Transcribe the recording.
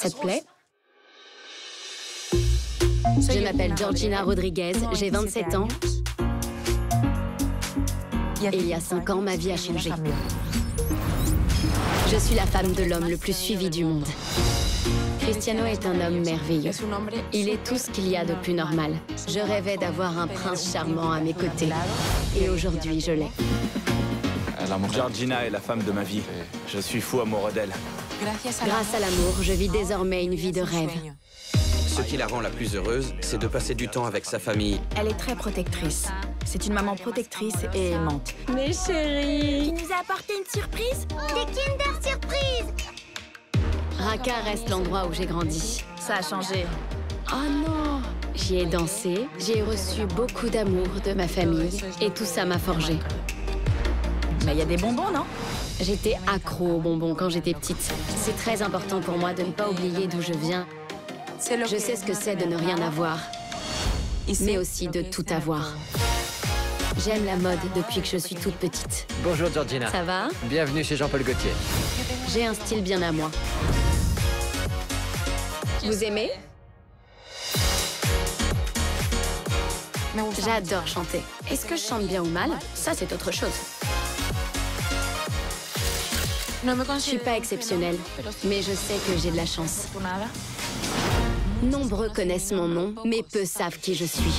Ça te plaît Je m'appelle Georgina Rodriguez, j'ai 27 ans. Et il y a 5 ans, ma vie a changé. Je suis la femme de l'homme le plus suivi du monde. Cristiano est un homme merveilleux. Il est tout ce qu'il y a de plus normal. Je rêvais d'avoir un prince charmant à mes côtés. Et aujourd'hui, je l'ai. Georgina est la femme de ma vie. Je suis fou amoureux d'elle. Grâce à l'amour, je vis désormais une vie de rêve. Ce qui la rend la plus heureuse, c'est de passer du temps avec sa famille. Elle est très protectrice. C'est une maman protectrice et aimante. Mes chéris Tu nous as apporté une surprise? Des Kinder Surprise Raqqa reste l'endroit où j'ai grandi. Ça a changé. Oh non J'y ai dansé, j'ai reçu beaucoup d'amour de ma famille et tout ça m'a forgé. Mais il y a des bonbons, non? J'étais accro aux bonbons quand j'étais petite. C'est très important pour moi de ne pas oublier d'où je viens. Je sais ce que c'est de ne rien avoir, mais aussi de tout avoir. J'aime la mode depuis que je suis toute petite. Bonjour Georgina. Ça va? Bienvenue chez Jean-Paul Gaultier. J'ai un style bien à moi. Vous aimez? J'adore chanter. Est-ce que je chante bien ou mal? Ça, c'est autre chose. Je suis pas exceptionnelle, mais je sais que j'ai de la chance. Nombreux connaissent mon nom, mais peu savent qui je suis.